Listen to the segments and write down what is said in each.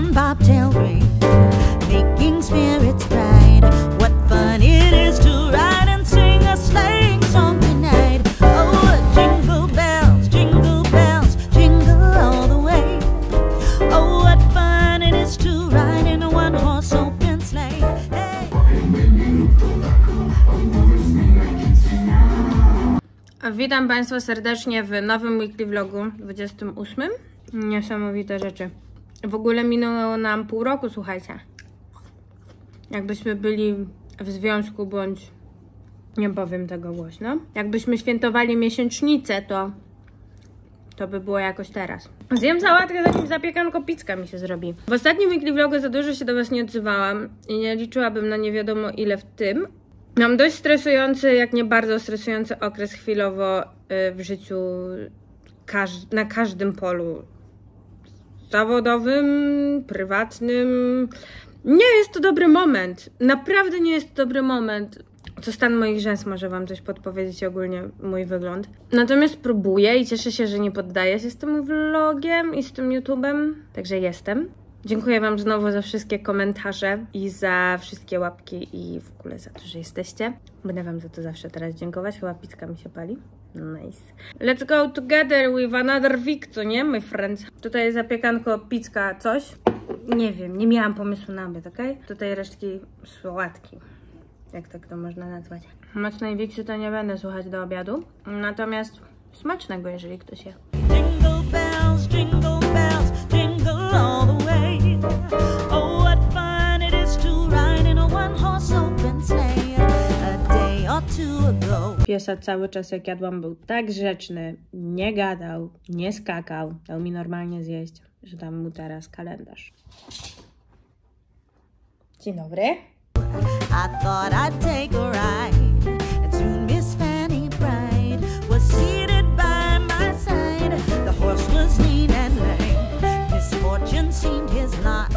on bobtail ring, making spirits bright. What fun it is to ride and sing a sleighing song tonight. Oh, jingle bells, jingle bells, jingle all the way. Oh, what fun it is to ride in a one horse open sleigh. Hey. Witam Państwa serdecznie w nowym weekly vlogu 28. Niesamowite rzeczy. W ogóle minęło nam pół roku, słuchajcie. Jakbyśmy byli w związku bądź nie powiem tego głośno. Jakbyśmy świętowali miesięcznicę, to to by było jakoś teraz. Zjem sałatkę, zanim zapiekanko pizka mi się zrobi. W ostatnim weekly vlogu za dużo się do Was nie odzywałam i nie liczyłabym na nie wiadomo ile w tym. Mam dość stresujący, jak nie bardzo stresujący okres chwilowo y, w życiu każ na każdym polu zawodowym, prywatnym. Nie jest to dobry moment. Naprawdę nie jest to dobry moment. Co stan moich rzęs może Wam coś podpowiedzieć ogólnie mój wygląd. Natomiast próbuję i cieszę się, że nie poddaję się z tym vlogiem i z tym YouTube'em. Także jestem. Dziękuję Wam znowu za wszystkie komentarze i za wszystkie łapki i w ogóle za to, że jesteście. Będę Wam za to zawsze teraz dziękować. Chyba pizka mi się pali. Nice. Let's go together with another week, co nie, my friends? Tutaj jest zapiekanko, pizka, coś. Nie wiem, nie miałam pomysłu na obiad, okej? Okay? Tutaj resztki słodki. Jak tak to można nazwać. Mocnej wiksu to nie będę słuchać do obiadu. Natomiast smacznego, jeżeli ktoś je. Jingle bells, jingle bells, jingle all the way. Piesa cały czas jak jadłam był tak grzeczny, nie gadał, nie skakał, dał mi normalnie zjeść, że dam mu teraz kalendarz. Dzień dobry. I thought I'd take a ride. And soon Fanny Bright was seated by my side. The horse was lean and. Misfortune seemed his lot.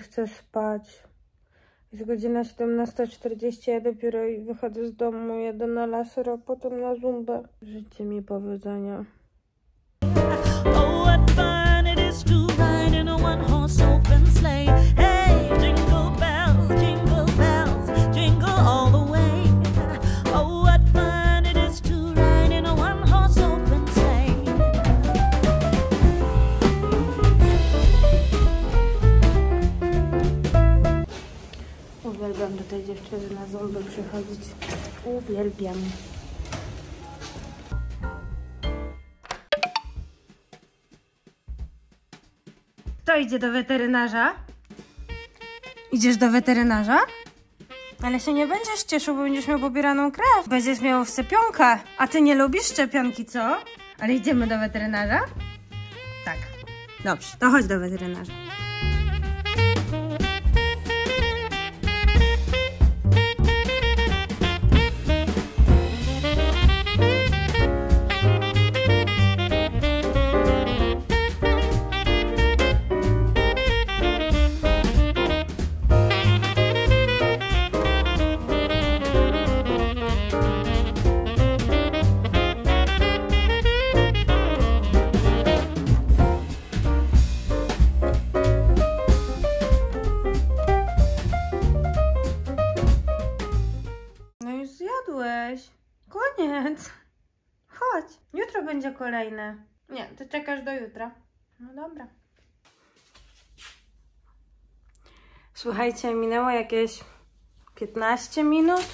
Chce spać. Jest godzina 17.40, ja dopiero wychodzę z domu, jedę na laser, a potem na zumbę. Życzcie mi powodzenia. Uwielbiam do tej dziewczyny na zumbę przychodzić. Uwielbiam. Kto idzie do weterynarza? Idziesz do weterynarza? Ale się nie będziesz cieszył, bo będziesz miał pobieraną krew. Będziesz miał szczepionkę. A ty nie lubisz szczepionki, co? Ale idziemy do weterynarza? Tak. Dobrze, to chodź do weterynarza. Koniec. Chodź. Jutro będzie kolejne. Nie, ty czekasz do jutra. No dobra. Słuchajcie, minęło jakieś 15 minut,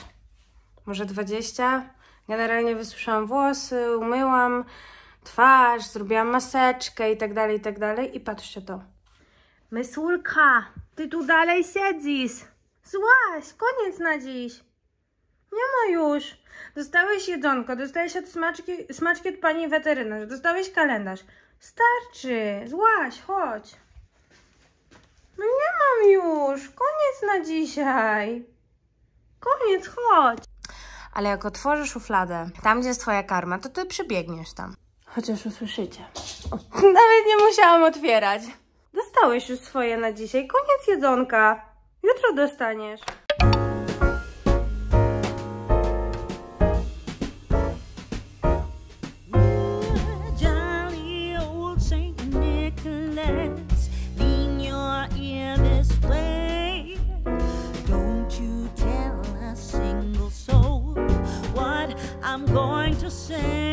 może 20. Generalnie wysuszałam włosy, umyłam twarz, zrobiłam maseczkę i tak dalej, i tak dalej. I patrzcie to. Mysulka, ty tu dalej siedzisz. Złaś, koniec na dziś. Nie ma już. Dostałeś jedzonko, dostałeś od smaczki, smaczki od pani weterynarz, dostałeś kalendarz. Starczy, złaś, chodź. No nie mam już. Koniec na dzisiaj. Koniec, chodź. Ale jak otworzysz szufladę, tam gdzie jest twoja karma, to ty przybiegniesz tam. Chociaż usłyszycie. O, nawet nie musiałam otwierać. Dostałeś już swoje na dzisiaj. Koniec jedzonka. Jutro dostaniesz. just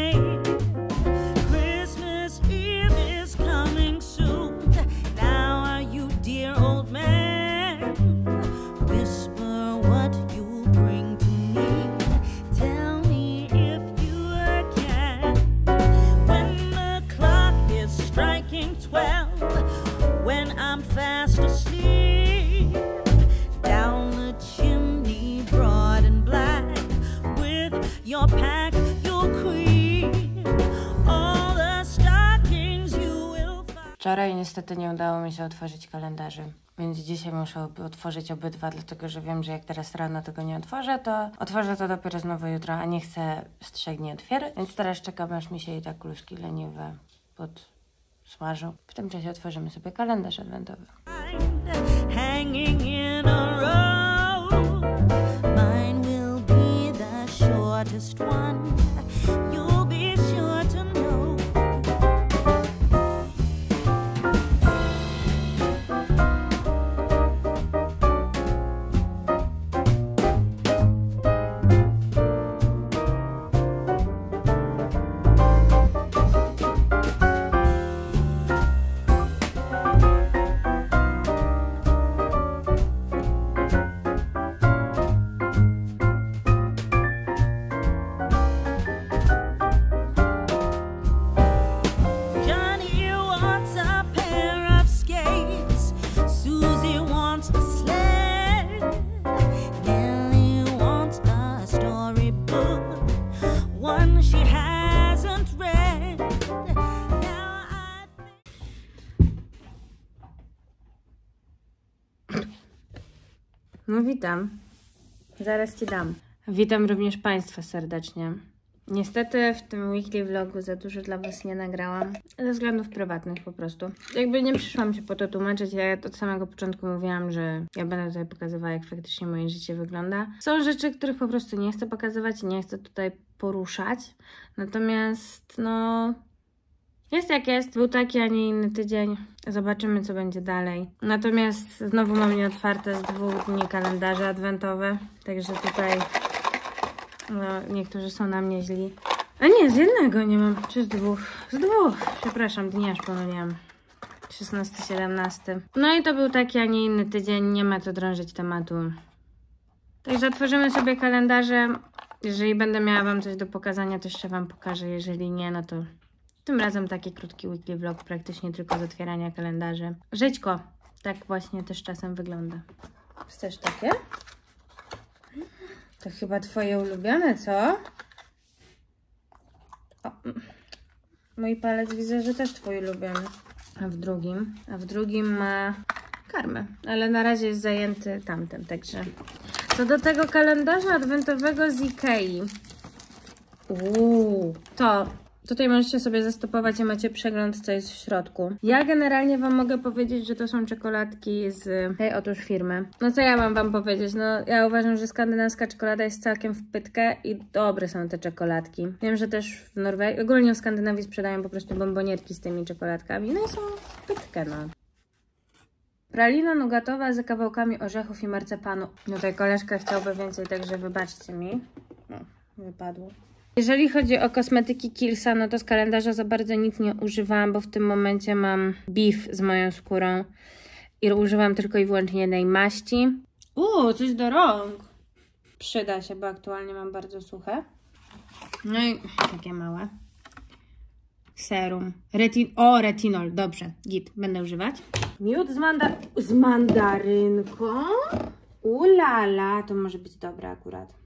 Wczoraj niestety nie udało mi się otworzyć kalendarzy, więc dzisiaj muszę otworzyć obydwa, dlatego że wiem, że jak teraz rano tego nie otworzę, to otworzę to dopiero znowu jutro, a nie chcę dni otwierać, więc teraz czekam, aż mi się i tak kluski leniwe podsmażą. W tym czasie otworzymy sobie kalendarz adwentowy. hanging in witam. Zaraz Ci dam. Witam również Państwa serdecznie. Niestety w tym weekly vlogu za dużo dla Was nie nagrałam. Ze względów prywatnych po prostu. Jakby nie przyszłam się po to tłumaczyć. Ja od samego początku mówiłam, że ja będę tutaj pokazywała, jak faktycznie moje życie wygląda. Są rzeczy, których po prostu nie chcę pokazywać i nie chcę tutaj poruszać. Natomiast no... Jest jak jest, był taki, a nie inny tydzień. Zobaczymy, co będzie dalej. Natomiast znowu mam nieotwarte z dwóch dni kalendarze adwentowe, także tutaj no, niektórzy są na mnie źli. A nie, z jednego nie mam, czy z dwóch? Z dwóch, przepraszam, dni aż pomyliłam. 16-17. No i to był taki, a nie inny tydzień, nie ma co drążyć tematu. Także otworzymy sobie kalendarze. Jeżeli będę miała Wam coś do pokazania, to jeszcze Wam pokażę. Jeżeli nie, no to tym razem taki krótki weekly vlog, praktycznie tylko z otwierania kalendarzy. Żyćko, tak właśnie też czasem wygląda. Chcesz takie? To chyba Twoje ulubione, co? O, mój palec widzę, że też Twój ulubiony. A w drugim? A w drugim ma karmę, ale na razie jest zajęty tamtym, także... Co do tego kalendarza adwentowego z Ikei. Uuu, to tutaj możecie sobie zastopować i macie przegląd, co jest w środku. Ja generalnie Wam mogę powiedzieć, że to są czekoladki z tej otóż firmy. No co ja mam Wam powiedzieć? No ja uważam, że skandynawska czekolada jest całkiem w pytkę i dobre są te czekoladki. Wiem, że też w Norwegii, ogólnie w Skandynawii sprzedają po prostu bombonierki z tymi czekoladkami. No i są w pytkę, no. Pralina nugatowa z kawałkami orzechów i marcepanu. No Tutaj koleżka chciałby więcej, także wybaczcie mi. No, wypadło. Jeżeli chodzi o kosmetyki Killsa, no to z kalendarza za bardzo nic nie używałam, bo w tym momencie mam beef z moją skórą i używam tylko i wyłącznie jednej maści. Uuu, coś do rąk. Przyda się, bo aktualnie mam bardzo suche. No i takie małe. Serum. Retin o, retinol. Dobrze, git. Będę używać. Miód z, manda z mandarynką. Ulala, to może być dobre akurat.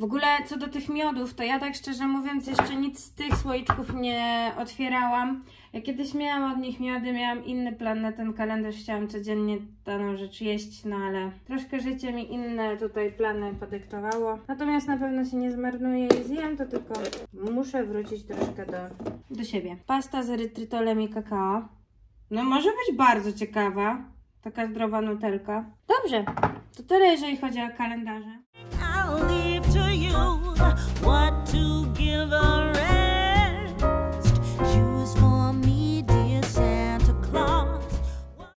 W ogóle co do tych miodów, to ja tak szczerze mówiąc jeszcze nic z tych słoiczków nie otwierałam. Ja kiedyś miałam od nich miody, miałam inny plan na ten kalendarz, chciałam codziennie daną rzecz jeść, no ale troszkę życie mi inne tutaj plany podyktowało. Natomiast na pewno się nie zmarnuje i zjem, to tylko muszę wrócić troszkę do, do siebie. Pasta z erytrytolem i kakao. No może być bardzo ciekawa. Taka zdrowa nutelka. Dobrze, to tyle jeżeli chodzi o kalendarze. what to give a